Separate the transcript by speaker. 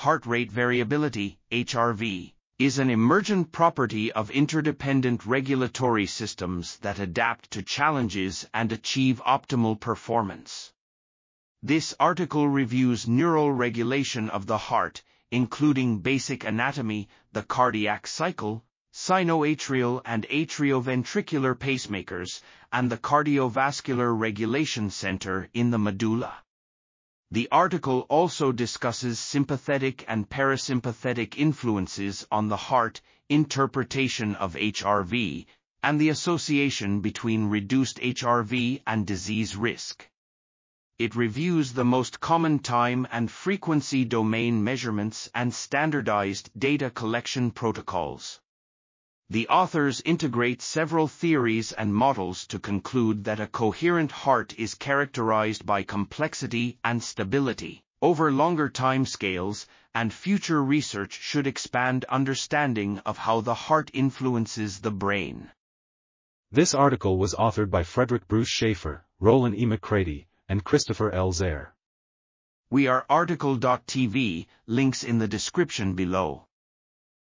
Speaker 1: heart rate variability, HRV, is an emergent property of interdependent regulatory systems that adapt to challenges and achieve optimal performance. This article reviews neural regulation of the heart, including basic anatomy, the cardiac cycle, sinoatrial and atrioventricular pacemakers, and the cardiovascular regulation center in the medulla. The article also discusses sympathetic and parasympathetic influences on the heart, interpretation of HRV, and the association between reduced HRV and disease risk. It reviews the most common time and frequency domain measurements and standardized data collection protocols. The authors integrate several theories and models to conclude that a coherent heart is characterized by complexity and stability over longer timescales, and future research should expand understanding of how the heart influences the brain.
Speaker 2: This article was authored by Fredric Bruce Shaffer, Roland E. McCready, and Christopher L. Zerr.
Speaker 1: We are RTCL.TV, links in the description below.